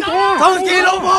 走，走见老婆，